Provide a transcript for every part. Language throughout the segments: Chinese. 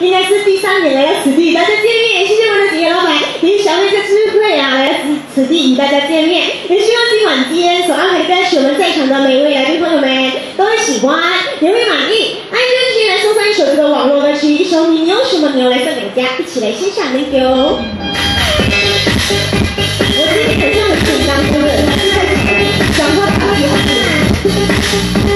应该是第三年来到此地大家见面谢谢我们的几业老板也想要一个机会啊来到此此地与大家见面也希望今晚 dn 所安排的歌曲我们在场的每一位来宾朋友们都会喜欢也会满意 i'm 来要来送上一首这个网络歌曲一首你有什么牛来送给大家一起来欣赏那个哦我今天很像很紧张是不是想说喜欢你们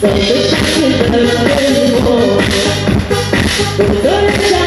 Don't touch me, don't touch me, don't touch me.